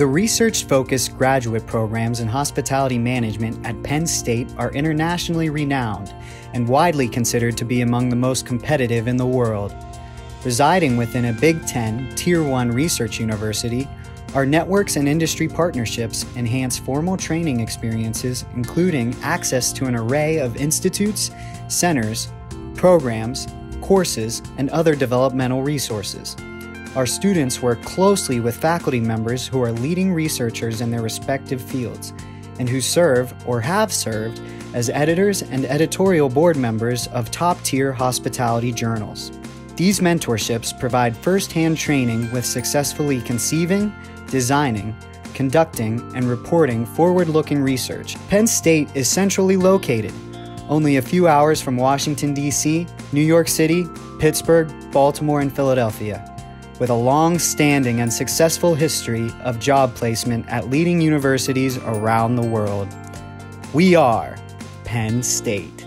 The research focused graduate programs in hospitality management at Penn State are internationally renowned and widely considered to be among the most competitive in the world. Residing within a Big Ten Tier 1 research university, our networks and industry partnerships enhance formal training experiences, including access to an array of institutes, centers, programs, courses, and other developmental resources. Our students work closely with faculty members who are leading researchers in their respective fields and who serve or have served as editors and editorial board members of top tier hospitality journals. These mentorships provide first hand training with successfully conceiving, designing, conducting, and reporting forward looking research. Penn State is centrally located, only a few hours from Washington, D.C., New York City, Pittsburgh, Baltimore, and Philadelphia with a long standing and successful history of job placement at leading universities around the world. We are Penn State.